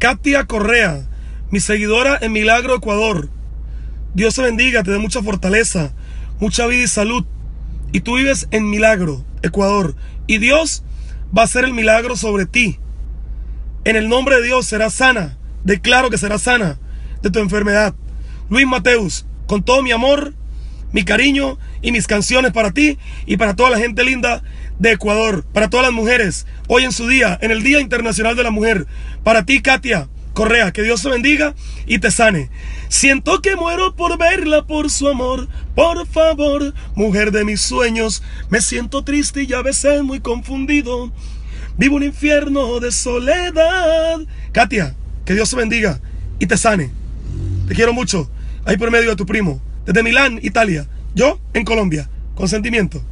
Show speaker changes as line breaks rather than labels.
Katia Correa, mi seguidora en Milagro Ecuador. Dios te bendiga, te dé mucha fortaleza, mucha vida y salud. Y tú vives en Milagro, Ecuador. Y Dios va a hacer el milagro sobre ti. En el nombre de Dios serás sana. Declaro que serás sana de tu enfermedad. Luis Mateus, con todo mi amor, mi cariño y mis canciones para ti y para toda la gente linda de Ecuador, para todas las mujeres, hoy en su día, en el Día Internacional de la Mujer, para ti, Katia Correa, que Dios te bendiga y te sane. Siento que muero por verla, por su amor, por favor, mujer de mis sueños, me siento triste y a veces muy confundido. Vivo un infierno de soledad. Katia, que Dios te bendiga y te sane. Te quiero mucho. Ahí por medio de tu primo. Desde Milán, Italia. Yo en Colombia. Con sentimiento.